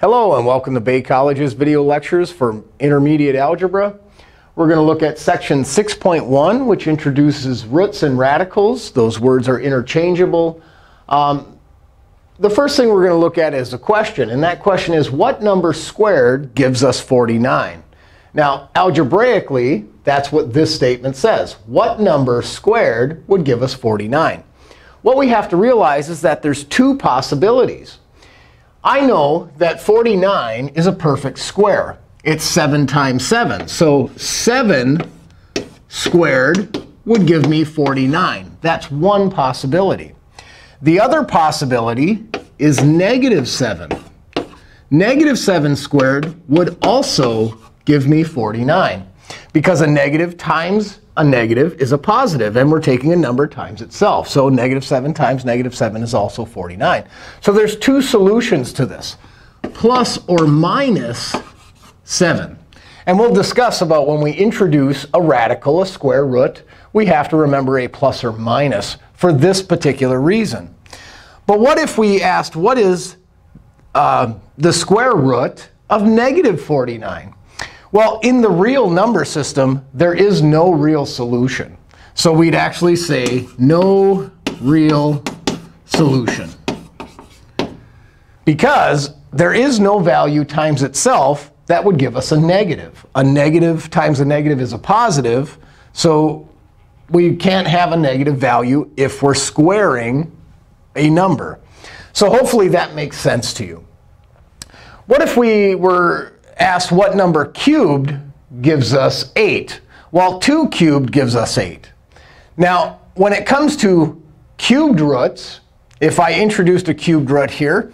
Hello and welcome to Bay College's video lectures for intermediate algebra. We're going to look at section 6.1, which introduces roots and radicals. Those words are interchangeable. Um, the first thing we're going to look at is a question, and that question is what number squared gives us 49? Now, algebraically, that's what this statement says. What number squared would give us 49? What we have to realize is that there's two possibilities. I know that 49 is a perfect square. It's 7 times 7. So 7 squared would give me 49. That's one possibility. The other possibility is negative 7. Negative 7 squared would also give me 49. Because a negative times a negative is a positive, and we're taking a number times itself. So negative 7 times negative 7 is also 49. So there's two solutions to this, plus or minus 7. And we'll discuss about when we introduce a radical, a square root, we have to remember a plus or minus for this particular reason. But what if we asked, what is uh, the square root of negative 49? Well, in the real number system, there is no real solution. So we'd actually say no real solution. Because there is no value times itself that would give us a negative. A negative times a negative is a positive. So we can't have a negative value if we're squaring a number. So hopefully that makes sense to you. What if we were asked what number cubed gives us 8. Well, 2 cubed gives us 8. Now, when it comes to cubed roots, if I introduced a cubed root here,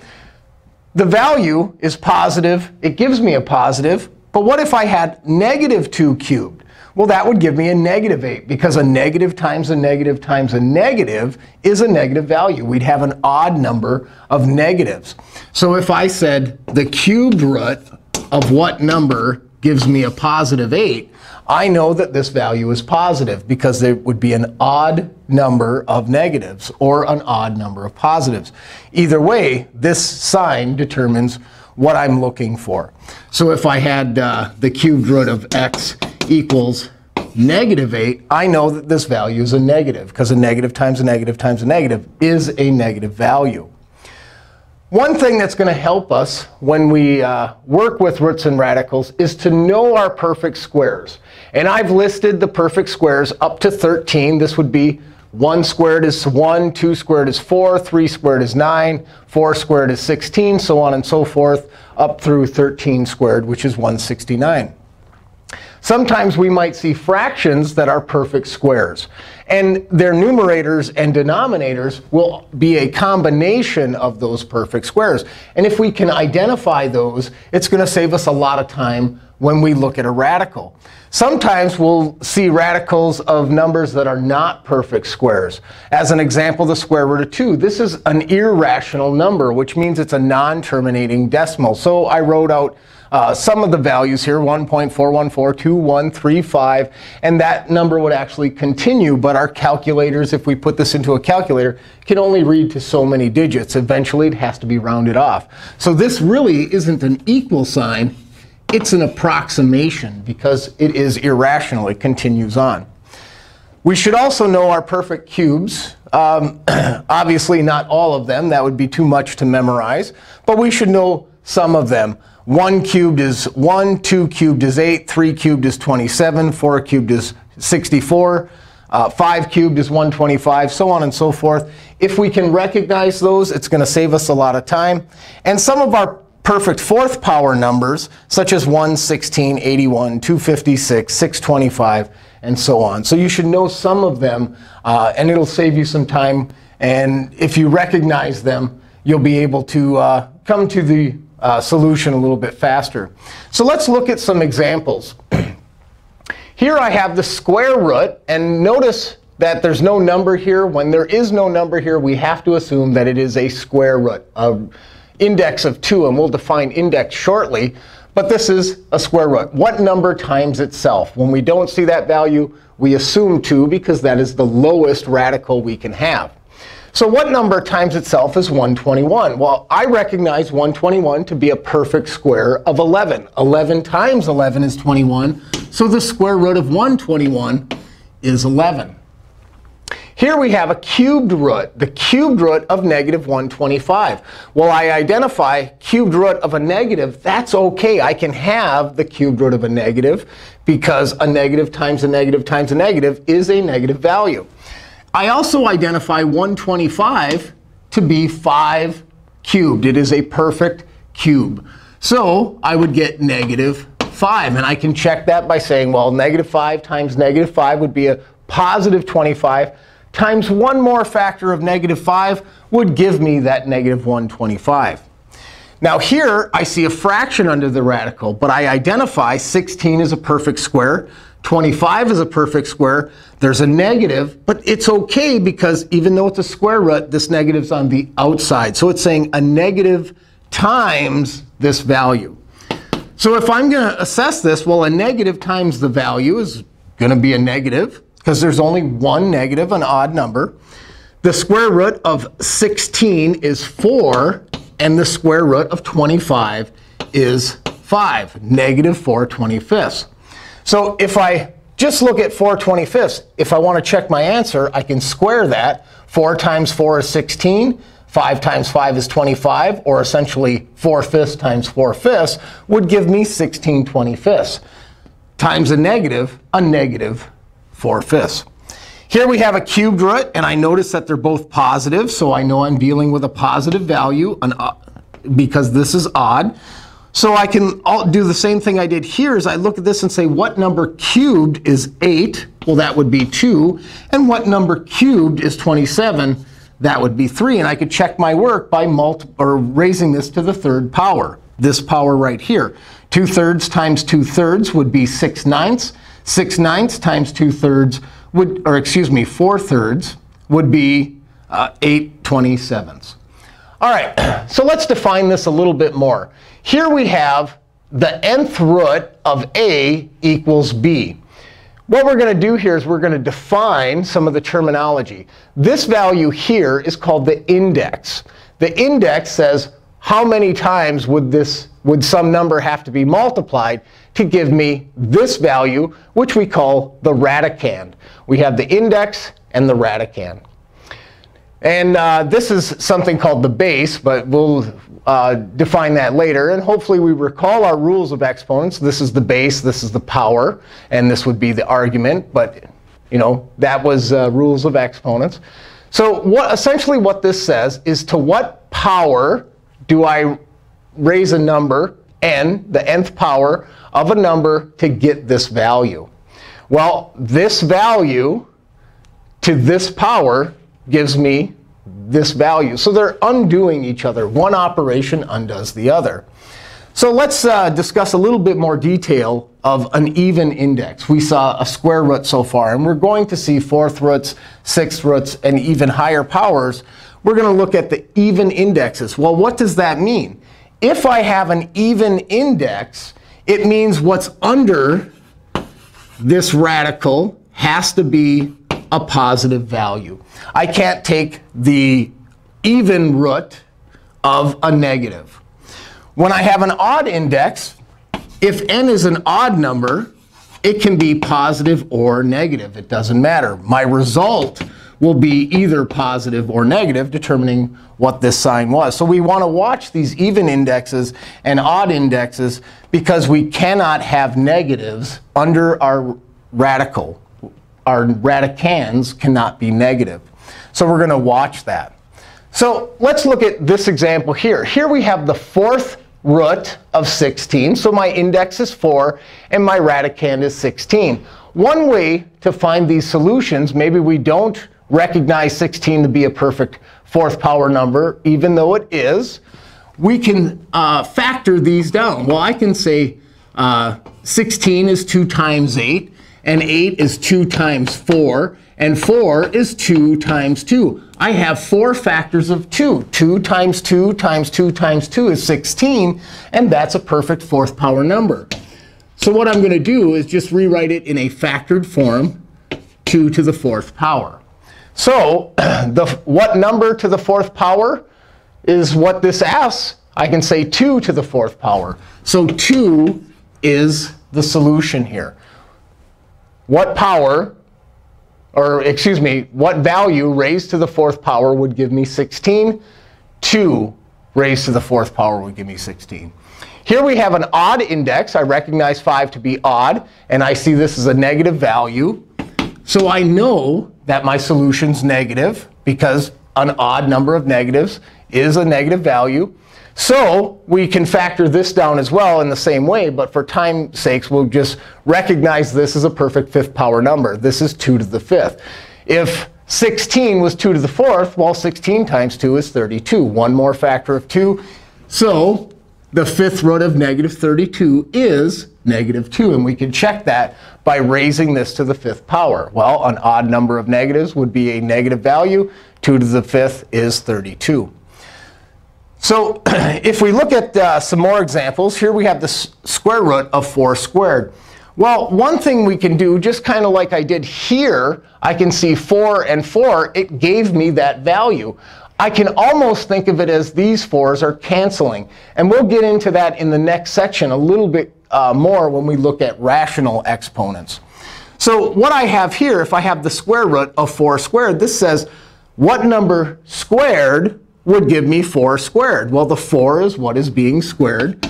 the value is positive. It gives me a positive. But what if I had negative 2 cubed? Well, that would give me a negative 8, because a negative times a negative times a negative is a negative value. We'd have an odd number of negatives. So if I said the cubed root of what number gives me a positive 8, I know that this value is positive because there would be an odd number of negatives or an odd number of positives. Either way, this sign determines what I'm looking for. So if I had uh, the cubed root of x equals negative 8, I know that this value is a negative because a negative times a negative times a negative is a negative value. One thing that's going to help us when we uh, work with roots and radicals is to know our perfect squares. And I've listed the perfect squares up to 13. This would be 1 squared is 1, 2 squared is 4, 3 squared is 9, 4 squared is 16, so on and so forth, up through 13 squared, which is 169. Sometimes we might see fractions that are perfect squares. And their numerators and denominators will be a combination of those perfect squares. And if we can identify those, it's going to save us a lot of time when we look at a radical. Sometimes we'll see radicals of numbers that are not perfect squares. As an example, the square root of 2. This is an irrational number, which means it's a non-terminating decimal. So I wrote out uh, some of the values here, 1.4142135, and that number would actually continue. But our calculators, if we put this into a calculator, can only read to so many digits. Eventually, it has to be rounded off. So this really isn't an equal sign. It's an approximation because it is irrational. It continues on. We should also know our perfect cubes. Um, obviously, not all of them. That would be too much to memorize. But we should know some of them. 1 cubed is 1, 2 cubed is 8, 3 cubed is 27, 4 cubed is 64, uh, 5 cubed is 125, so on and so forth. If we can recognize those, it's going to save us a lot of time. And some of our perfect fourth power numbers, such as 1, 16, 81, 256, 625, and so on. So you should know some of them, uh, and it'll save you some time. And if you recognize them, you'll be able to uh, come to the uh, solution a little bit faster. So let's look at some examples. here I have the square root. And notice that there's no number here. When there is no number here, we have to assume that it is a square root, an index of 2. And we'll define index shortly. But this is a square root. What number times itself? When we don't see that value, we assume 2 because that is the lowest radical we can have. So what number times itself is 121? Well, I recognize 121 to be a perfect square of 11. 11 times 11 is 21. So the square root of 121 is 11. Here we have a cubed root, the cubed root of negative 125. Well, I identify cubed root of a negative. That's OK. I can have the cubed root of a negative because a negative times a negative times a negative is a negative value. I also identify 125 to be 5 cubed. It is a perfect cube. So I would get negative 5. And I can check that by saying, well, negative 5 times negative 5 would be a positive 25 times one more factor of negative 5 would give me that negative 125. Now here, I see a fraction under the radical, but I identify 16 as a perfect square, 25 is a perfect square. There's a negative, but it's OK because even though it's a square root, this negative's on the outside. So it's saying a negative times this value. So if I'm going to assess this, well, a negative times the value is going to be a negative because there's only one negative, an odd number. The square root of 16 is 4, and the square root of 25 is 5, negative 4 25ths. So if I just look at 4 25ths, if I want to check my answer, I can square that. 4 times 4 is 16. 5 times 5 is 25, or essentially 4 fifths times 4 fifths would give me 16 25ths. Times a negative, a negative 4 fifths. Here we have a cubed root, and I notice that they're both positive, so I know I'm dealing with a positive value because this is odd. So I can do the same thing I did here is I look at this and say, what number cubed is 8? Well, that would be 2. And what number cubed is 27? That would be 3. And I could check my work by or raising this to the third power, this power right here. 2 thirds times 2 thirds would be 6 ninths. 6 ninths times 2 thirds would, or excuse me, 4 thirds would be uh, 8 27ths. All right, so let's define this a little bit more. Here we have the nth root of a equals b. What we're going to do here is we're going to define some of the terminology. This value here is called the index. The index says how many times would this would some number have to be multiplied to give me this value, which we call the radicand. We have the index and the radicand. And uh, this is something called the base, but we'll uh, define that later. And hopefully we recall our rules of exponents. This is the base, this is the power, and this would be the argument. But you know that was uh, rules of exponents. So what, essentially what this says is to what power do I raise a number, n, the nth power of a number to get this value? Well, this value to this power gives me this value. So they're undoing each other. One operation undoes the other. So let's uh, discuss a little bit more detail of an even index. We saw a square root so far, and we're going to see fourth roots, sixth roots, and even higher powers. We're going to look at the even indexes. Well, what does that mean? If I have an even index, it means what's under this radical has to be a positive value. I can't take the even root of a negative. When I have an odd index, if n is an odd number, it can be positive or negative. It doesn't matter. My result will be either positive or negative, determining what this sign was. So we want to watch these even indexes and odd indexes because we cannot have negatives under our radical. Our radicands cannot be negative. So we're going to watch that. So let's look at this example here. Here we have the fourth root of 16. So my index is 4, and my radicand is 16. One way to find these solutions, maybe we don't recognize 16 to be a perfect fourth power number, even though it is, we can uh, factor these down. Well, I can say uh, 16 is 2 times 8, and 8 is 2 times 4, and 4 is 2 times 2. I have four factors of 2. 2 times 2 times 2 times 2 is 16, and that's a perfect fourth power number. So what I'm going to do is just rewrite it in a factored form, 2 to the fourth power. So the, what number to the fourth power is what this asks? I can say 2 to the fourth power. So 2 is the solution here. What power, or excuse me, what value raised to the fourth power would give me 16? 2 raised to the fourth power would give me 16. Here we have an odd index. I recognize 5 to be odd, and I see this as a negative value. So I know that my solution's negative because an odd number of negatives is a negative value. So we can factor this down as well in the same way, but for time's sakes, we'll just recognize this as a perfect fifth power number. This is 2 to the fifth. If 16 was 2 to the fourth, well, 16 times 2 is 32. One more factor of 2. So the fifth root of negative 32 is negative 2. And we can check that by raising this to the fifth power. Well, an odd number of negatives would be a negative value. 2 to the fifth is 32. So if we look at uh, some more examples, here we have the square root of 4 squared. Well, one thing we can do, just kind of like I did here, I can see 4 and 4. It gave me that value. I can almost think of it as these 4s are canceling. And we'll get into that in the next section a little bit uh, more when we look at rational exponents. So what I have here, if I have the square root of 4 squared, this says what number squared would give me 4 squared? Well, the 4 is what is being squared.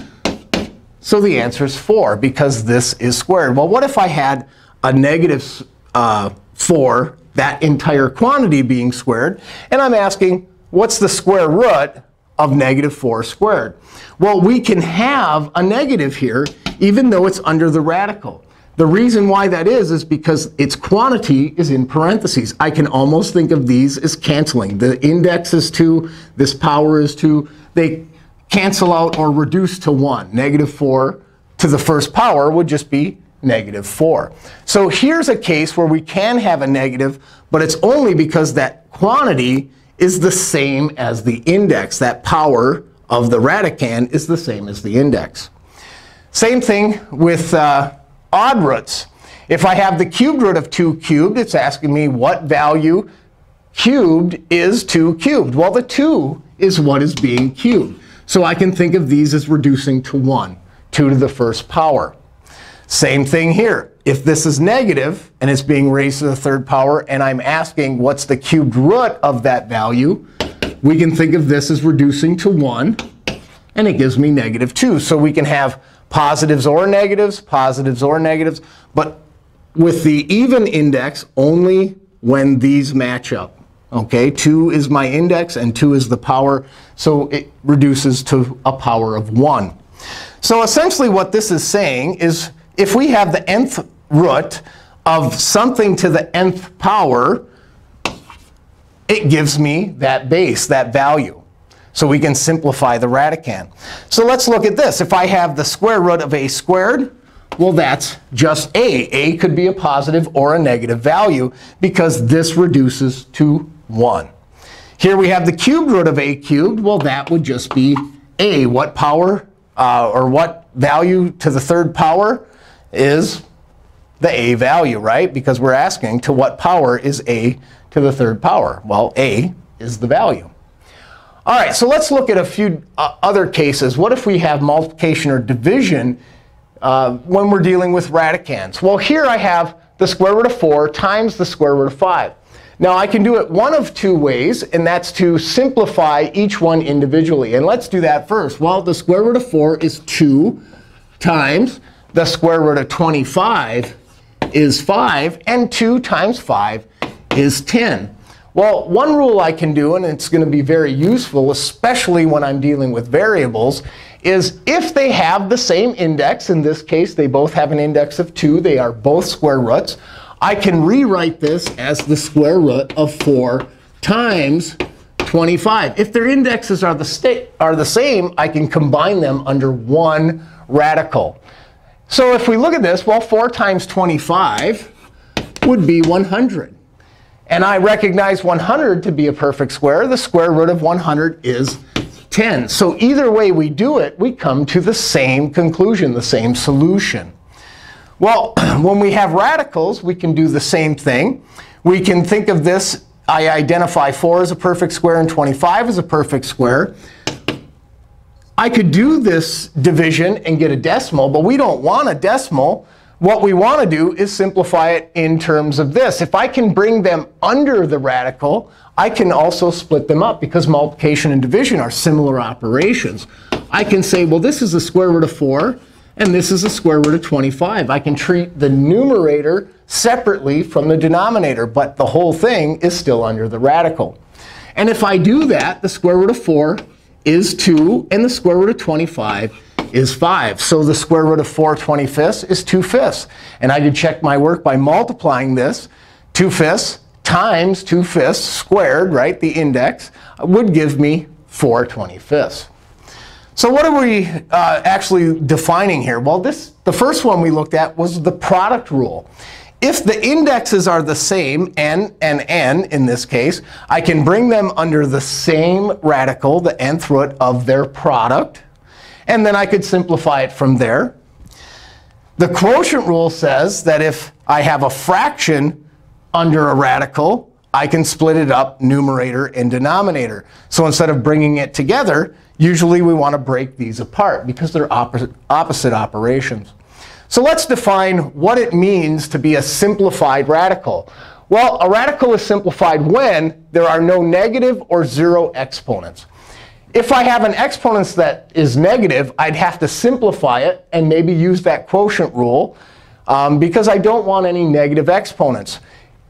So the answer is 4 because this is squared. Well, what if I had a negative uh, 4, that entire quantity being squared, and I'm asking, what's the square root of negative 4 squared? Well, we can have a negative here even though it's under the radical. The reason why that is is because its quantity is in parentheses. I can almost think of these as canceling. The index is 2. This power is 2. They cancel out or reduce to 1. Negative 4 to the first power would just be negative 4. So here's a case where we can have a negative, but it's only because that quantity is the same as the index. That power of the radicand is the same as the index. Same thing with uh, odd roots. If I have the cubed root of 2 cubed, it's asking me what value cubed is 2 cubed. Well, the 2 is what is being cubed. So I can think of these as reducing to 1, 2 to the first power. Same thing here. If this is negative and it's being raised to the third power, and I'm asking what's the cubed root of that value, we can think of this as reducing to 1, and it gives me negative 2. So we can have positives or negatives, positives or negatives, but with the even index only when these match up. Okay, 2 is my index and 2 is the power, so it reduces to a power of 1. So essentially what this is saying is if we have the nth root of something to the nth power, it gives me that base, that value. So we can simplify the radicand. So let's look at this. If I have the square root of a squared, well, that's just a. a could be a positive or a negative value because this reduces to 1. Here we have the cubed root of a cubed. Well, that would just be a. What power uh, or what value to the third power is the a value, right? Because we're asking to what power is a to the third power? Well, a is the value. All right, so let's look at a few uh, other cases. What if we have multiplication or division uh, when we're dealing with radicands? Well, here I have the square root of 4 times the square root of 5. Now, I can do it one of two ways, and that's to simplify each one individually. And let's do that first. Well, the square root of 4 is 2 times the square root of 25 is 5, and 2 times 5 is 10. Well, one rule I can do, and it's going to be very useful, especially when I'm dealing with variables, is if they have the same index, in this case they both have an index of 2, they are both square roots, I can rewrite this as the square root of 4 times 25. If their indexes are the, are the same, I can combine them under one radical. So if we look at this, well, 4 times 25 would be 100. And I recognize 100 to be a perfect square. The square root of 100 is 10. So either way we do it, we come to the same conclusion, the same solution. Well, when we have radicals, we can do the same thing. We can think of this I identify 4 as a perfect square and 25 as a perfect square. I could do this division and get a decimal, but we don't want a decimal. What we want to do is simplify it in terms of this. If I can bring them under the radical, I can also split them up because multiplication and division are similar operations. I can say, well, this is the square root of 4, and this is the square root of 25. I can treat the numerator separately from the denominator, but the whole thing is still under the radical. And if I do that, the square root of 4 is 2, and the square root of 25 is 5. So the square root of 4 25ths is 2 fifths. And I could check my work by multiplying this. 2 fifths times 2 fifths squared, right, the index, would give me 4 25ths. So what are we uh, actually defining here? Well, this the first one we looked at was the product rule. If the indexes are the same, n and n in this case, I can bring them under the same radical, the nth root of their product. And then I could simplify it from there. The quotient rule says that if I have a fraction under a radical, I can split it up numerator and denominator. So instead of bringing it together, usually we want to break these apart because they're opposite, opposite operations. So let's define what it means to be a simplified radical. Well, a radical is simplified when there are no negative or zero exponents. If I have an exponent that is negative, I'd have to simplify it and maybe use that quotient rule um, because I don't want any negative exponents.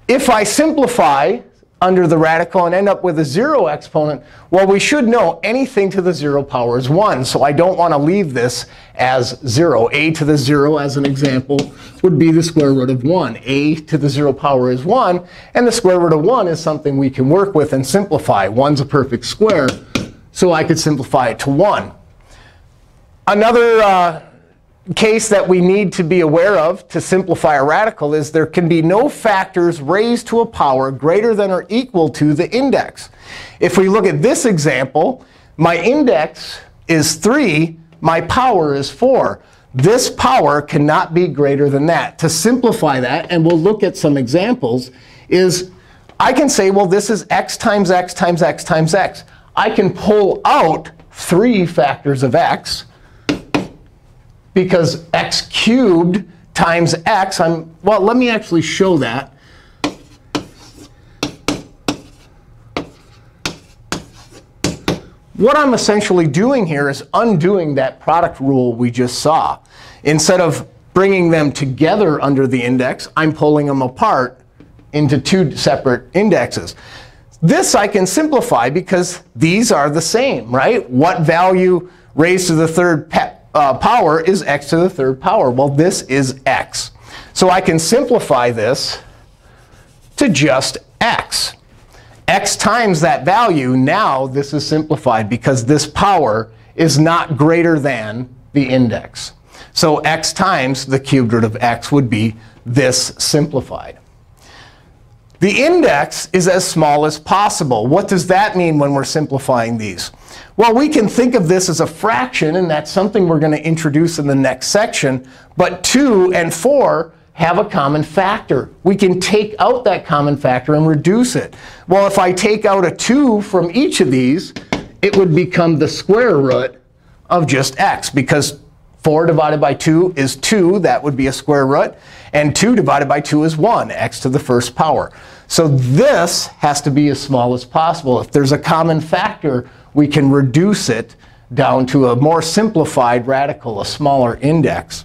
If I simplify under the radical and end up with a 0 exponent, well, we should know anything to the 0 power is 1. So I don't want to leave this as 0. a to the 0, as an example, would be the square root of 1. a to the 0 power is 1. And the square root of 1 is something we can work with and simplify. 1's a perfect square, so I could simplify it to 1. Another uh, case that we need to be aware of to simplify a radical is there can be no factors raised to a power greater than or equal to the index. If we look at this example, my index is 3, my power is 4. This power cannot be greater than that. To simplify that, and we'll look at some examples, is I can say, well, this is x times x times x times x. I can pull out 3 factors of x because x cubed times x, I'm, well, let me actually show that. What I'm essentially doing here is undoing that product rule we just saw. Instead of bringing them together under the index, I'm pulling them apart into two separate indexes. This I can simplify because these are the same, right? What value raised to the third uh, power is x to the third power. Well, this is x. So I can simplify this to just x. x times that value, now this is simplified because this power is not greater than the index. So x times the cubed root of x would be this simplified. The index is as small as possible. What does that mean when we're simplifying these? Well, we can think of this as a fraction, and that's something we're going to introduce in the next section. But 2 and 4 have a common factor. We can take out that common factor and reduce it. Well, if I take out a 2 from each of these, it would become the square root of just x, because 4 divided by 2 is 2. That would be a square root. And 2 divided by 2 is 1, x to the first power. So this has to be as small as possible. If there's a common factor, we can reduce it down to a more simplified radical, a smaller index.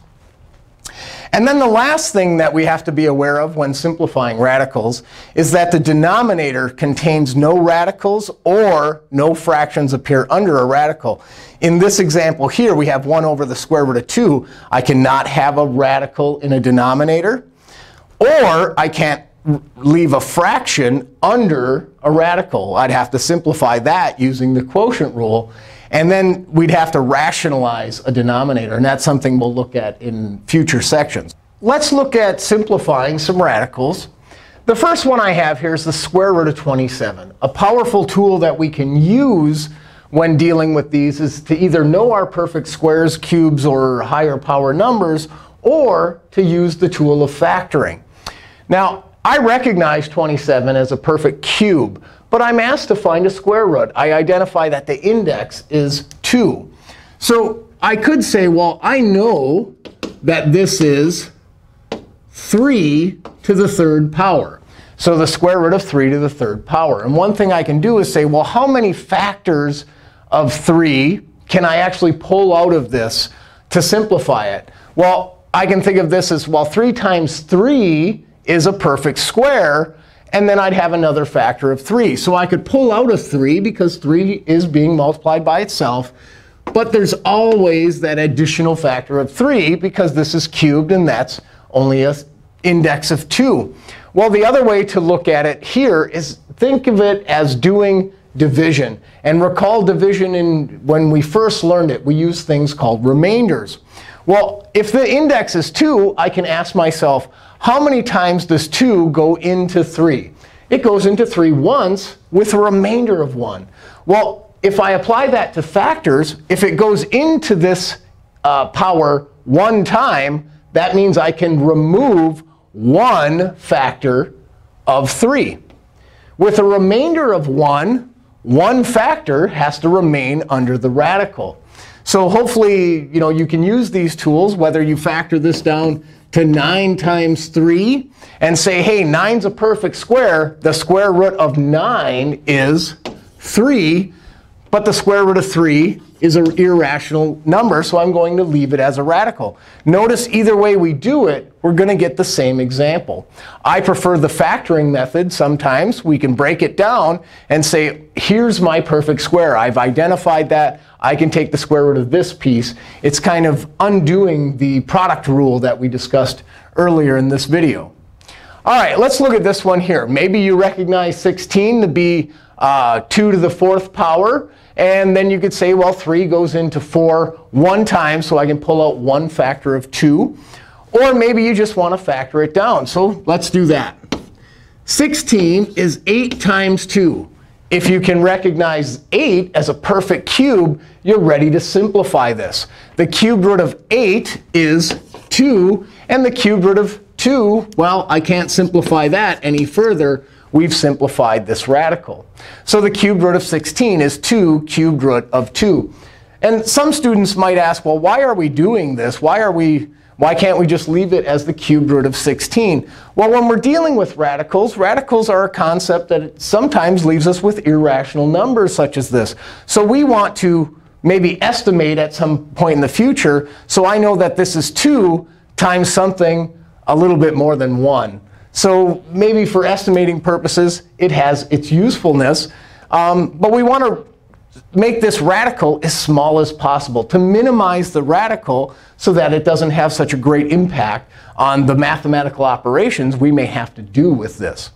And then the last thing that we have to be aware of when simplifying radicals is that the denominator contains no radicals or no fractions appear under a radical. In this example here, we have 1 over the square root of 2. I cannot have a radical in a denominator. Or I can't leave a fraction under a radical. I'd have to simplify that using the quotient rule. And then we'd have to rationalize a denominator. And that's something we'll look at in future sections. Let's look at simplifying some radicals. The first one I have here is the square root of 27. A powerful tool that we can use when dealing with these is to either know our perfect squares, cubes, or higher power numbers, or to use the tool of factoring. Now, I recognize 27 as a perfect cube, but I'm asked to find a square root. I identify that the index is 2. So I could say, well, I know that this is 3 to the third power. So the square root of 3 to the third power. And one thing I can do is say, well, how many factors of 3 can I actually pull out of this to simplify it? Well, I can think of this as, well, 3 times 3 is a perfect square. And then I'd have another factor of 3. So I could pull out a 3 because 3 is being multiplied by itself. But there's always that additional factor of 3 because this is cubed and that's only an index of 2. Well, the other way to look at it here is think of it as doing division. And recall division in when we first learned it, we used things called remainders. Well, if the index is 2, I can ask myself, how many times does 2 go into 3? It goes into 3 once with a remainder of 1. Well, if I apply that to factors, if it goes into this uh, power one time, that means I can remove one factor of 3. With a remainder of 1, one factor has to remain under the radical. So hopefully you, know, you can use these tools, whether you factor this down to 9 times 3 and say, hey, 9's a perfect square. The square root of 9 is 3. But the square root of 3 is an irrational number, so I'm going to leave it as a radical. Notice either way we do it, we're going to get the same example. I prefer the factoring method sometimes. We can break it down and say, here's my perfect square. I've identified that. I can take the square root of this piece. It's kind of undoing the product rule that we discussed earlier in this video. All right, let's look at this one here. Maybe you recognize 16 to be uh, 2 to the fourth power. And then you could say, well, 3 goes into 4 one time, so I can pull out one factor of 2. Or maybe you just want to factor it down. So let's do that. 16 is 8 times 2. If you can recognize 8 as a perfect cube, you're ready to simplify this. The cube root of 8 is 2. And the cube root of 2, well, I can't simplify that any further we've simplified this radical. So the cubed root of 16 is 2 cubed root of 2. And some students might ask, well, why are we doing this? Why, are we, why can't we just leave it as the cubed root of 16? Well, when we're dealing with radicals, radicals are a concept that sometimes leaves us with irrational numbers such as this. So we want to maybe estimate at some point in the future. So I know that this is 2 times something a little bit more than 1. So maybe for estimating purposes, it has its usefulness. Um, but we want to make this radical as small as possible to minimize the radical so that it doesn't have such a great impact on the mathematical operations we may have to do with this.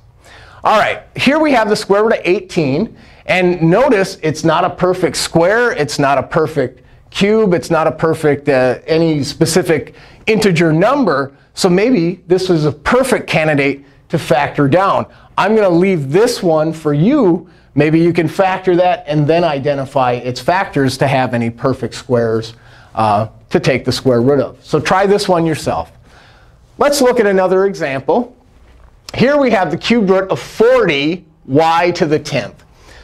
All right, here we have the square root of 18. And notice it's not a perfect square. It's not a perfect cube. It's not a perfect uh, any specific integer number. So maybe this is a perfect candidate to factor down. I'm going to leave this one for you. Maybe you can factor that and then identify its factors to have any perfect squares uh, to take the square root of. So try this one yourself. Let's look at another example. Here we have the cube root of 40 y to the 10th.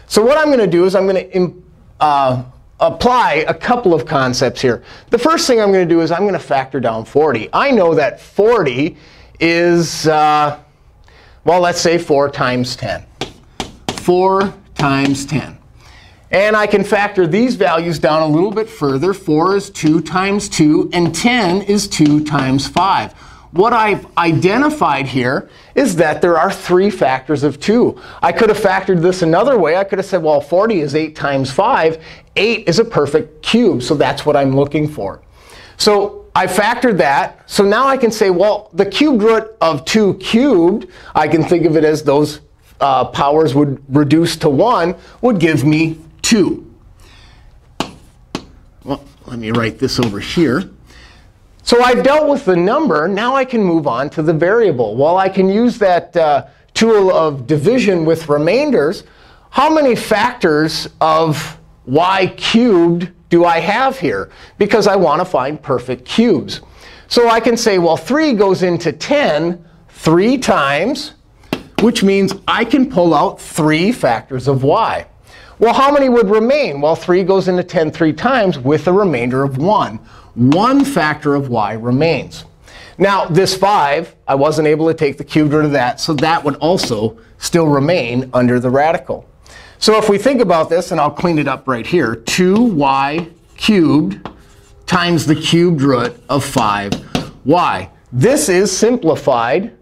So what I'm going to do is I'm going to uh, apply a couple of concepts here. The first thing I'm going to do is I'm going to factor down 40. I know that 40 is, uh, well, let's say 4 times 10. 4 times 10. And I can factor these values down a little bit further. 4 is 2 times 2, and 10 is 2 times 5 what I've identified here is that there are three factors of 2. I could have factored this another way. I could have said, well, 40 is 8 times 5. 8 is a perfect cube, so that's what I'm looking for. So I factored that. So now I can say, well, the cubed root of 2 cubed, I can think of it as those uh, powers would reduce to 1, would give me 2. Well, let me write this over here. So I've dealt with the number. Now I can move on to the variable. Well, I can use that uh, tool of division with remainders. How many factors of y cubed do I have here? Because I want to find perfect cubes. So I can say, well, 3 goes into 10 three times. which means I can pull out three factors of y. Well, how many would remain? Well, 3 goes into 10 three times with a remainder of 1. One factor of y remains. Now, this 5, I wasn't able to take the cubed root of that, so that would also still remain under the radical. So if we think about this, and I'll clean it up right here, 2y cubed times the cubed root of 5y. This is simplified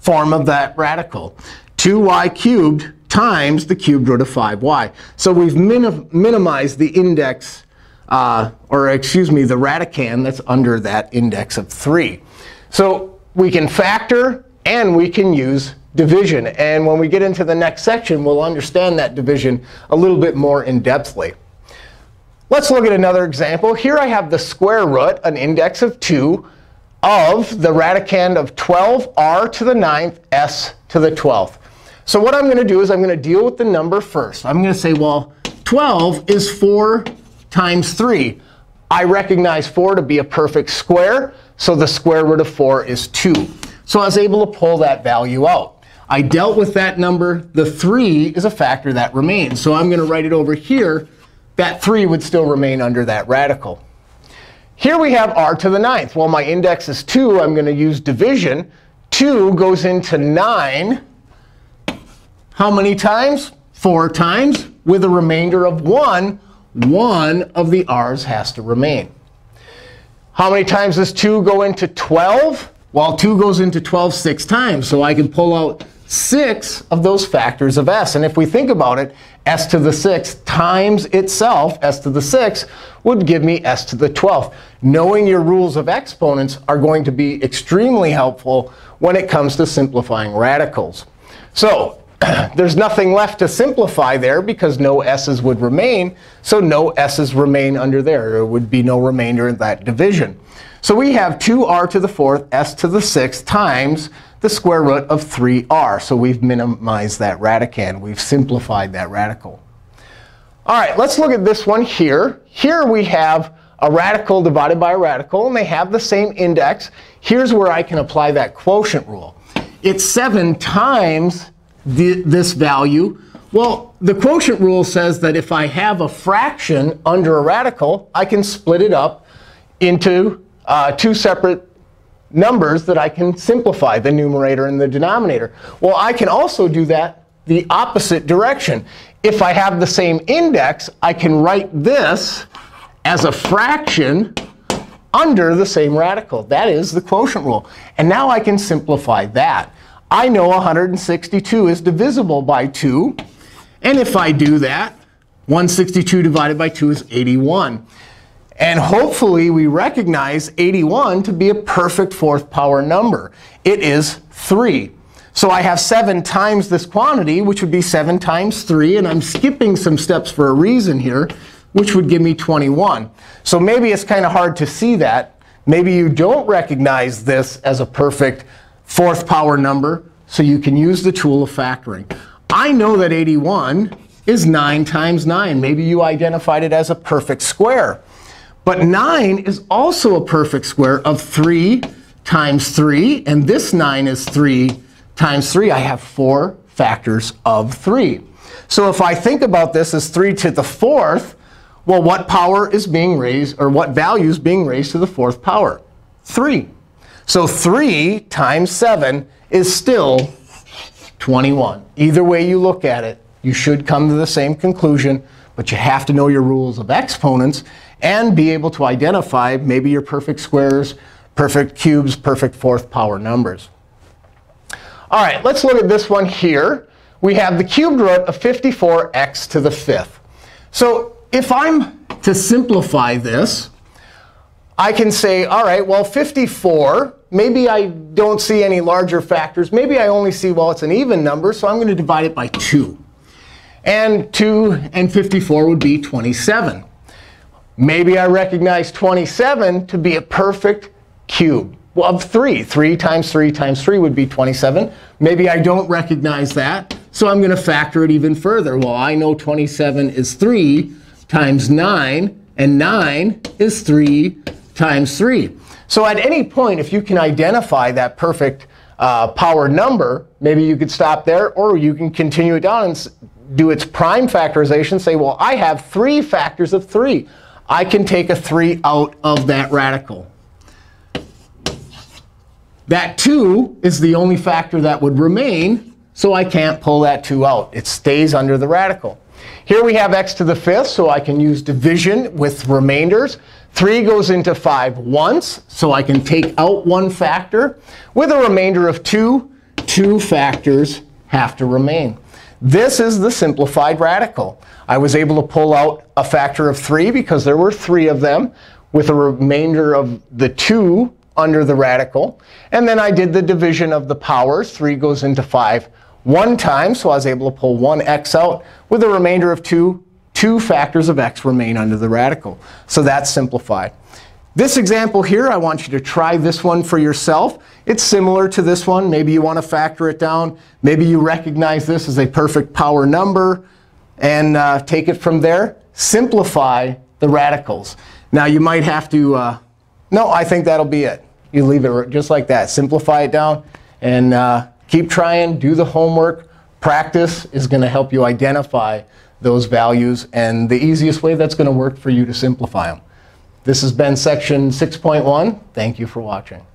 form of that radical. 2y cubed times the cubed root of 5y. So we've minim minimized the index, uh, or excuse me, the radicand that's under that index of 3. So we can factor and we can use division. And when we get into the next section, we'll understand that division a little bit more in-depthly. Let's look at another example. Here I have the square root, an index of 2, of the radicand of 12r to the 9th s to the 12th. So what I'm going to do is I'm going to deal with the number first. I'm going to say, well, 12 is 4 times 3. I recognize 4 to be a perfect square, so the square root of 4 is 2. So I was able to pull that value out. I dealt with that number. The 3 is a factor that remains. So I'm going to write it over here. That 3 would still remain under that radical. Here we have r to the ninth. Well, my index is 2. I'm going to use division. 2 goes into 9 how many times? Four times. With a remainder of 1, one of the r's has to remain. How many times does 2 go into 12? Well, 2 goes into 12 six times. So I can pull out 6 of those factors of s. And if we think about it, s to the 6th times itself, s to the 6th, would give me s to the 12th. Knowing your rules of exponents are going to be extremely helpful when it comes to simplifying radicals. So there's nothing left to simplify there because no s's would remain. So no s's remain under there. There would be no remainder in that division. So we have 2r to the fourth, s to the sixth, times the square root of 3r. So we've minimized that radicand. We've simplified that radical. All right, let's look at this one here. Here we have a radical divided by a radical, and they have the same index. Here's where I can apply that quotient rule. It's 7 times this value? Well, the quotient rule says that if I have a fraction under a radical, I can split it up into uh, two separate numbers that I can simplify, the numerator and the denominator. Well, I can also do that the opposite direction. If I have the same index, I can write this as a fraction under the same radical. That is the quotient rule. And now I can simplify that. I know 162 is divisible by 2. And if I do that, 162 divided by 2 is 81. And hopefully we recognize 81 to be a perfect fourth power number. It is 3. So I have 7 times this quantity, which would be 7 times 3. And I'm skipping some steps for a reason here, which would give me 21. So maybe it's kind of hard to see that. Maybe you don't recognize this as a perfect fourth power number, so you can use the tool of factoring. I know that 81 is 9 times 9. Maybe you identified it as a perfect square. But 9 is also a perfect square of 3 times 3. And this 9 is 3 times 3. I have four factors of 3. So if I think about this as 3 to the fourth, well, what power is being raised, or what value is being raised to the fourth power? 3. So 3 times 7 is still 21. Either way you look at it, you should come to the same conclusion. But you have to know your rules of exponents and be able to identify maybe your perfect squares, perfect cubes, perfect fourth power numbers. All right, let's look at this one here. We have the cubed root of 54x to the fifth. So if I'm to simplify this, I can say, all right, well, 54, maybe I don't see any larger factors. Maybe I only see, well, it's an even number, so I'm going to divide it by 2. And 2 and 54 would be 27. Maybe I recognize 27 to be a perfect cube of 3. 3 times 3 times 3 would be 27. Maybe I don't recognize that, so I'm going to factor it even further. Well, I know 27 is 3 times 9, and 9 is 3 times 3. So at any point, if you can identify that perfect uh, power number, maybe you could stop there, or you can continue it down and do its prime factorization. Say, well, I have three factors of 3. I can take a 3 out of that radical. That 2 is the only factor that would remain, so I can't pull that 2 out. It stays under the radical. Here we have x to the fifth, so I can use division with remainders. 3 goes into 5 once, so I can take out one factor. With a remainder of 2, two factors have to remain. This is the simplified radical. I was able to pull out a factor of 3 because there were three of them with a remainder of the 2 under the radical. And then I did the division of the powers. 3 goes into 5 one time, so I was able to pull one x out with a remainder of 2 two factors of x remain under the radical. So that's simplified. This example here, I want you to try this one for yourself. It's similar to this one. Maybe you want to factor it down. Maybe you recognize this as a perfect power number and uh, take it from there. Simplify the radicals. Now, you might have to, uh, no, I think that'll be it. You leave it just like that. Simplify it down and uh, keep trying. Do the homework. Practice is going to help you identify those values and the easiest way that's going to work for you to simplify them. This has been section 6.1. Thank you for watching.